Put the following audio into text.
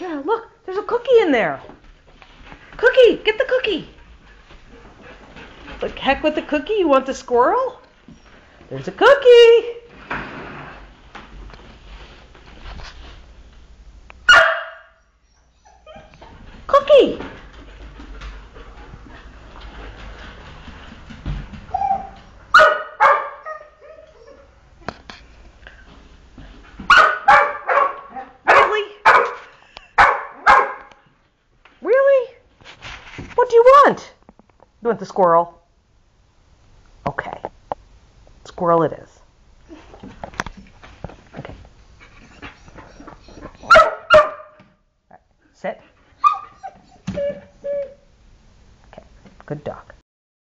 Yeah, look, there's a cookie in there. Cookie, get the cookie. The heck with the cookie? You want the squirrel? There's a cookie. Cookie. What do you want? You want the squirrel? Okay. Squirrel it is. Okay. Right. Sit. Okay. Good dog.